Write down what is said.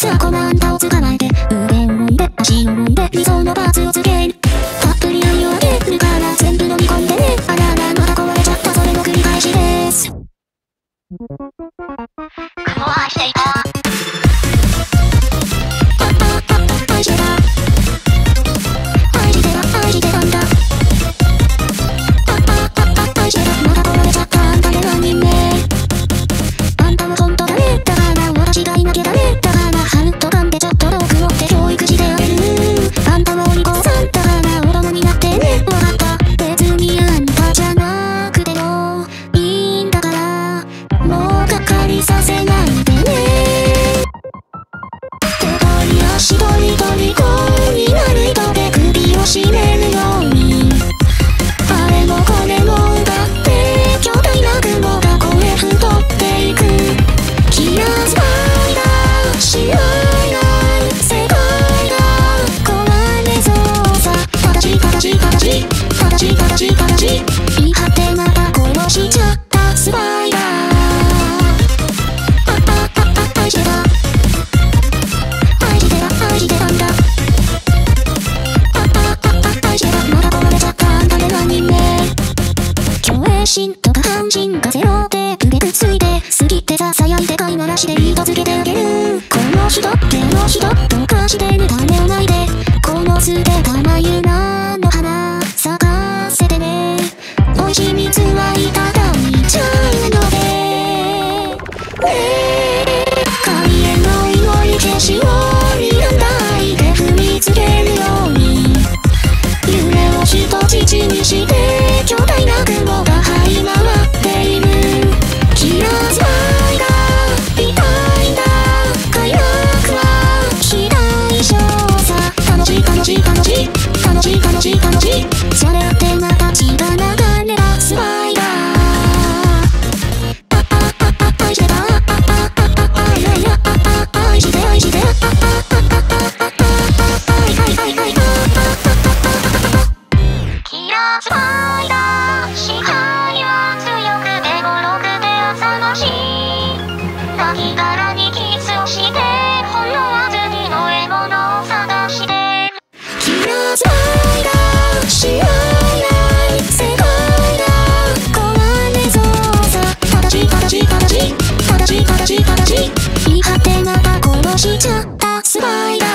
さあコマンダを捕まえて腕を揉んで足を揉んで理想のパーツをつけるたっぷり愛をあげるから全部飲み込んでね。あららまた壊れちゃったそれの繰り返しです。雲を愛していた。取り足取り取り信とか関心がゼロで腕くついて過ぎてささやいて飼いならして糸つけてあげるこの人ってこの人どうかしてね種をないでこの捨てた眉菜の花咲かせてね美味しい蜜楽しい楽それってなパチパチパチ」「いはてなが殺しちゃったスパイダー」